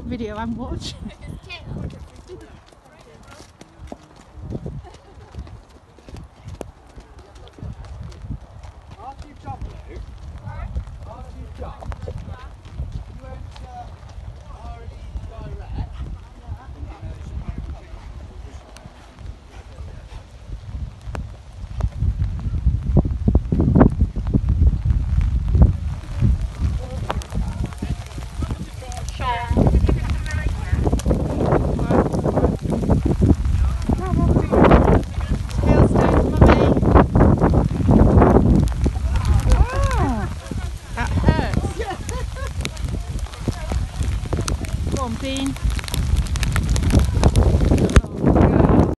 Video and watch. Pompim.